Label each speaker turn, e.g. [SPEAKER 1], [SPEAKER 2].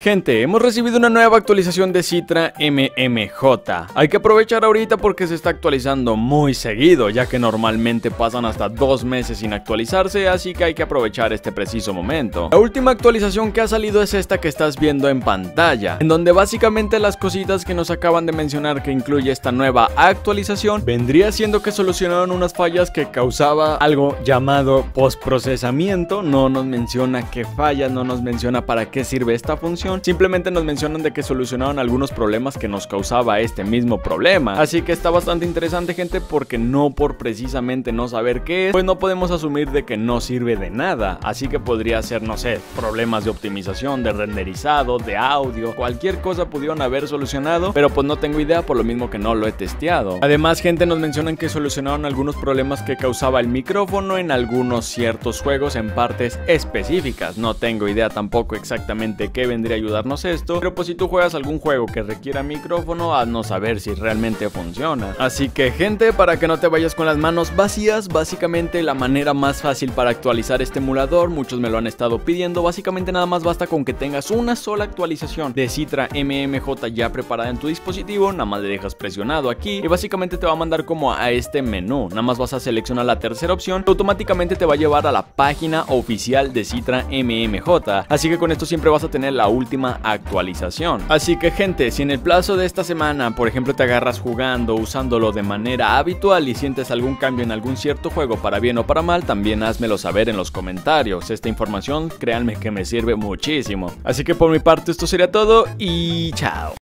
[SPEAKER 1] Gente, hemos recibido una nueva actualización de Citra MMJ. Hay que aprovechar ahorita porque se está actualizando muy seguido, ya que normalmente pasan hasta dos meses sin actualizarse, así que hay que aprovechar este preciso momento. La última actualización que ha salido es esta que estás viendo en pantalla, en donde básicamente las cositas que nos acaban de mencionar que incluye esta nueva actualización, vendría siendo que solucionaron unas fallas que causaba algo llamado postprocesamiento, no nos menciona qué fallas, no nos menciona para qué sirve esta función, simplemente nos mencionan de que solucionaron algunos problemas que nos causaba este mismo problema. Así que está bastante interesante gente porque no por precisamente no saber qué es, pues no podemos asumir de que no sirve de nada. Así que podría ser, no sé, problemas de optimización, de renderizado, de audio, cualquier cosa pudieron haber solucionado, pero pues no tengo idea por lo mismo que no lo he testeado. Además gente nos mencionan que solucionaron algunos problemas que causaba el micrófono en algunos ciertos juegos en partes específicas. No tengo idea tampoco exactamente qué vendría ayudarnos esto, pero pues si tú juegas algún juego que requiera micrófono, haznos saber si realmente funciona. Así que gente, para que no te vayas con las manos vacías, básicamente la manera más fácil para actualizar este emulador, muchos me lo han estado pidiendo, básicamente nada más basta con que tengas una sola actualización de Citra MMJ ya preparada en tu dispositivo, nada más le dejas presionado aquí y básicamente te va a mandar como a este menú, nada más vas a seleccionar la tercera opción, automáticamente te va a llevar a la página oficial de Citra MMJ, así que con esto siempre vas a tener la última actualización. Así que gente, si en el plazo de esta semana, por ejemplo, te agarras jugando, usándolo de manera habitual y sientes algún cambio en algún cierto juego para bien o para mal, también házmelo saber en los comentarios. Esta información, créanme que me sirve muchísimo. Así que por mi parte esto sería todo y chao.